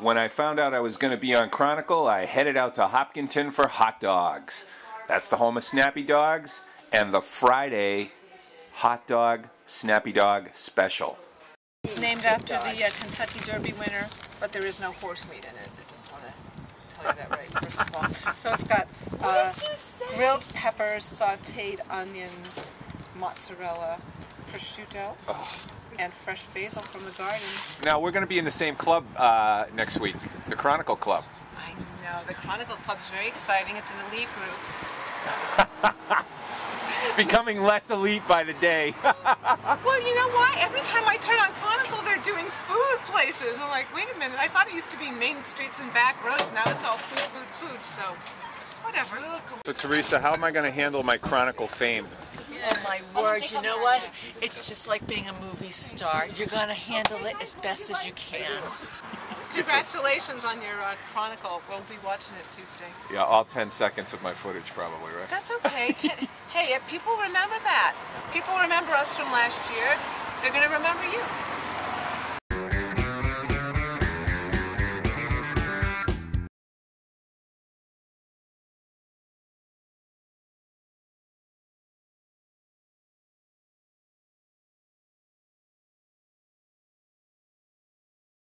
when I found out I was going to be on Chronicle, I headed out to Hopkinton for hot dogs. That's the home of Snappy Dogs and the Friday hot dog Snappy Dog special. It's named after the uh, Kentucky Derby winner, but there is no horse meat in it. I just want to tell you that right, first of all. So it's got uh, grilled peppers, sauteed onions, mozzarella, prosciutto, and fresh basil from the garden. Now, we're going to be in the same club uh, next week, the Chronicle Club. I know, the Chronicle Club's very exciting. It's an elite group. Becoming less elite by the day. Well, you know what? Every time I turn on Chronicle, they're doing food places. I'm like, wait a minute. I thought it used to be main streets and back roads. Now it's all food, food, food. So, whatever. so, Teresa, how am I going to handle my Chronicle fame? Oh my word, you know what? It's just like being a movie star. You're gonna handle it as best as you can. Congratulations on your uh, Chronicle. We'll be watching it Tuesday. Yeah, all 10 seconds of my footage, probably, right? That's okay. T- hey, if people remember that. People remember us from last year. They're going to remember you.